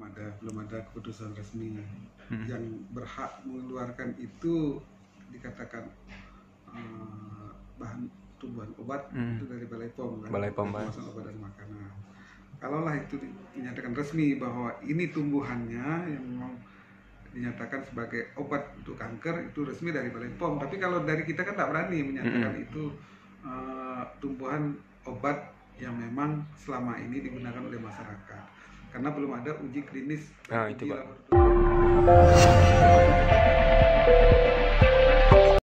belum ada belum ada keputusan resmi Hmm. yang berhak mengeluarkan itu dikatakan eh, bahan tumbuhan obat Hmm. itu dari Balai POM kan? Balai POM. Pengawasan obat dan makanan kalaulah itu di- dinyatakan resmi bahwa ini tumbuhannya yang memang dinyatakan sebagai obat untuk kanker itu resmi dari Balai POM tapi kalau dari kita kan tidak berani menyatakan Hmm. itu eh, tumbuhan obat yang memang selama ini digunakan oleh masyarakat karena belum ada uji klinis Nah, itu, Pak. laboratorium.